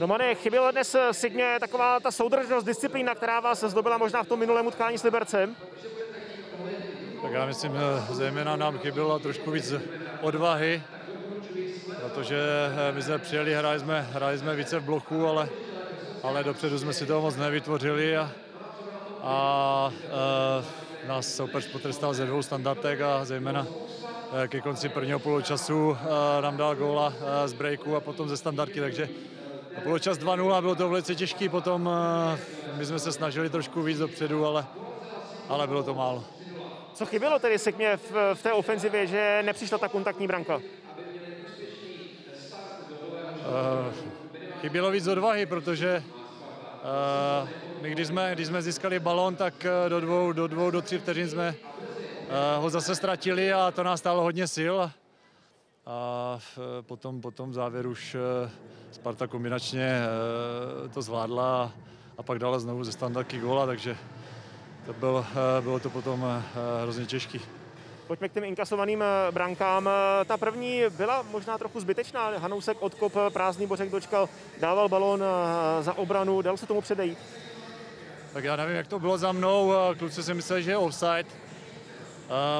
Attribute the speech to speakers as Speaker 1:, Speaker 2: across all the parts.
Speaker 1: Romane, chyběla dnes Signě taková ta soudržnost, disciplína, která vás zdobila možná v tom minulém utkání s Libercem?
Speaker 2: Tak já myslím, že zejména nám chybělo trošku víc odvahy, protože eh, my jsme přijeli, hráli jsme, hráli jsme více v bloku, ale, ale dopředu jsme si toho moc nevytvořili a, a, a nás soupeř potrestal ze dvou standardek a zejména eh, ke konci prvního poločasu eh, nám dal góla z breaku a potom ze standardky, takže poločas 2-0 bylo to velice těžký, potom my jsme se snažili trošku víc dopředu, ale, ale bylo to málo.
Speaker 1: Co chybělo tedy Sekmě v, v té ofenzivě, že nepřišla ta kontaktní branka? Uh,
Speaker 2: chybělo víc odvahy, protože uh, my když jsme, když jsme získali balon, tak do dvou, do dvou, do tří vteřin jsme uh, ho zase ztratili a to nás stálo hodně sil. A potom, potom v závěru už Sparta kombinačně to zvládla a pak dala znovu ze standardky góla, takže to bylo, bylo to potom hrozně těžký.
Speaker 1: Pojďme k těm inkasovaným brankám. Ta první byla možná trochu zbytečná. Hanousek odkop, prázdný bořek dočkal, dával balón za obranu, dal se tomu předejít?
Speaker 2: Tak já nevím, jak to bylo za mnou. Kluci si mysleli, že je offside.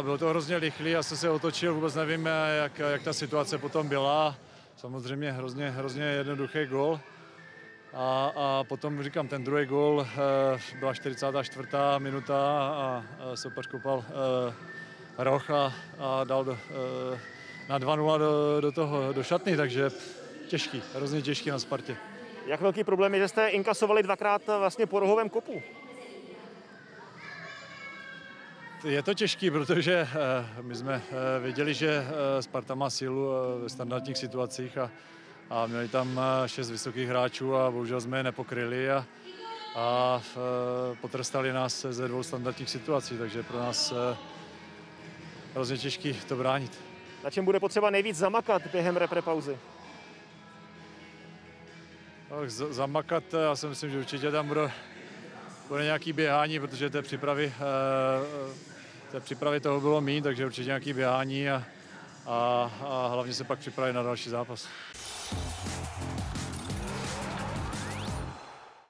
Speaker 2: Bylo to hrozně rychlý, já jsem se otočil, vůbec nevím, jak, jak ta situace potom byla. Samozřejmě hrozně, hrozně jednoduchý gol. A, a potom říkám, ten druhý gol e, byla 44. minuta a soupeř kopal e, roh a, a dal do, na 2-0 do, do, toho, do šatny, takže těžký, hrozně těžký na Spartě.
Speaker 1: Jak velký problém je, že jste inkasovali dvakrát vlastně po rohovém kopu?
Speaker 2: Je to těžký, protože my jsme věděli, že Sparta má sílu ve standardních situacích a a měli tam eh, šest vysokých hráčů a bohužel jsme je nepokryli a, a eh, potrestali nás ze dvou standardních situací, takže pro nás eh, hrozně těžký to bránit.
Speaker 1: Na čem bude potřeba nejvíc zamakat během repre pauzy?
Speaker 2: Tak zamakat, já si myslím, že určitě tam bude, bude nějaký běhání, protože té přípravy, té přípravy toho bylo méně, takže určitě nějaký běhání a, a, a hlavně se pak připravit na další zápas.